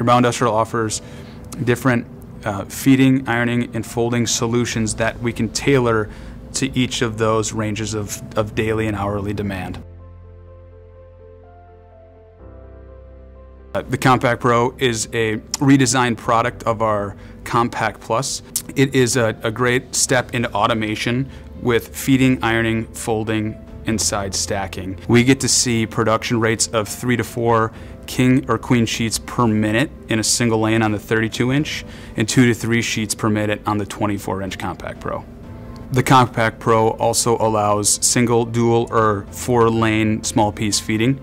Girbau Industrial offers different uh, feeding, ironing, and folding solutions that we can tailor to each of those ranges of, of daily and hourly demand. Uh, the Compact Pro is a redesigned product of our Compact Plus. It is a, a great step into automation with feeding, ironing, folding, and side stacking. We get to see production rates of three to four king or queen sheets per minute in a single lane on the 32 inch and two to three sheets per minute on the 24 inch Compact Pro. The Compact Pro also allows single, dual, or four lane small piece feeding.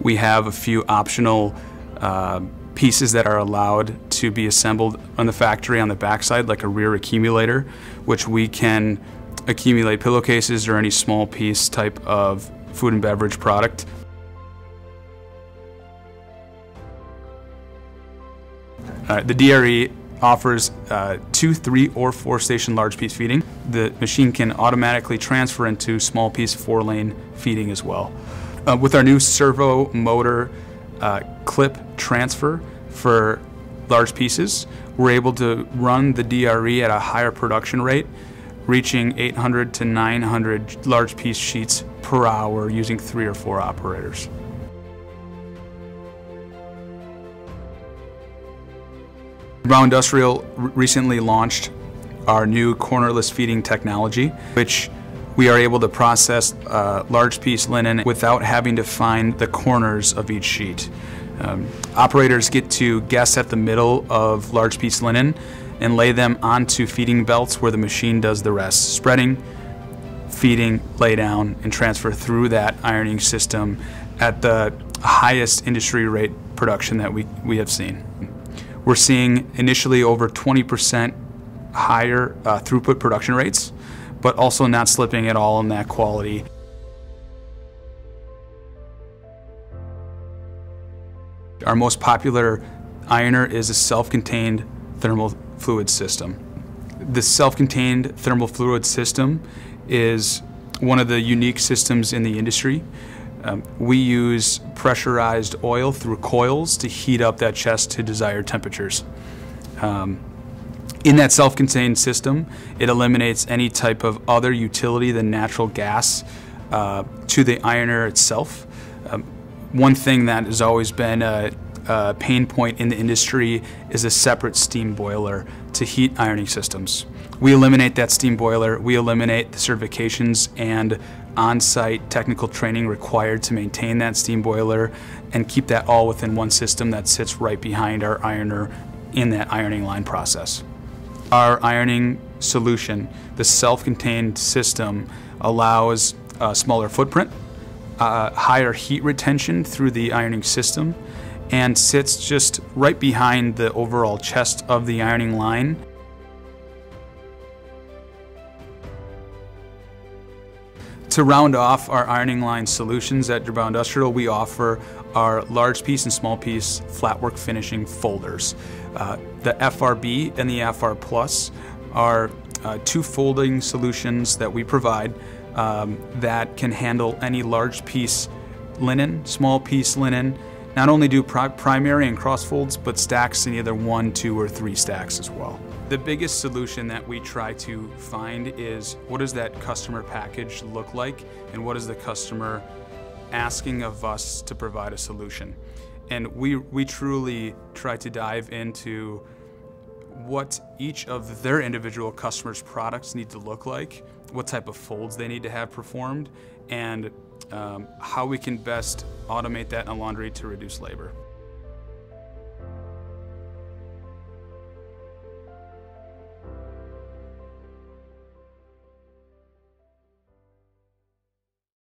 We have a few optional uh, pieces that are allowed to be assembled on the factory on the backside, like a rear accumulator, which we can accumulate pillowcases or any small piece type of food and beverage product. The DRE offers uh, two, three, or four station large piece feeding. The machine can automatically transfer into small piece four lane feeding as well. Uh, with our new servo motor uh, clip transfer for large pieces, we're able to run the DRE at a higher production rate, reaching 800 to 900 large piece sheets per hour using three or four operators. Girbau Industrial recently launched our new cornerless feeding technology, which we are able to process uh, large piece linen without having to find the corners of each sheet. Um, operators get to guess at the middle of large piece linen and lay them onto feeding belts where the machine does the rest, spreading, feeding, lay down, and transfer through that ironing system at the highest industry rate production that we, we have seen. We're seeing initially over 20% higher uh, throughput production rates but also not slipping at all in that quality. Our most popular ironer is a self-contained thermal fluid system. The self-contained thermal fluid system is one of the unique systems in the industry. Um, we use pressurized oil through coils to heat up that chest to desired temperatures. Um, in that self-contained system, it eliminates any type of other utility than natural gas uh, to the ironer itself. Um, one thing that has always been a, pain point in the industry is a separate steam boiler to heat ironing systems. We eliminate that steam boiler, we eliminate the certifications and on-site technical training required to maintain that steam boiler and keep that all within one system that sits right behind our ironer in that ironing line process. Our ironing solution, the self-contained system, allows a smaller footprint, uh, higher heat retention through the ironing system, and sits just right behind the overall chest of the ironing line. To round off our ironing line solutions at Girbau Industrial, we offer our large piece and small piece flatwork finishing folders. Uh, the FRB and the FR Plus are uh, two folding solutions that we provide um, that can handle any large piece linen, small piece linen, not only do pri primary and cross folds, but stacks in either one, two, or three stacks as well. The biggest solution that we try to find is what does that customer package look like and what is the customer asking of us to provide a solution. And we, we truly try to dive into what each of their individual customers' products need to look like, what type of folds they need to have performed, and um, how we can best automate that in a laundry to reduce labor.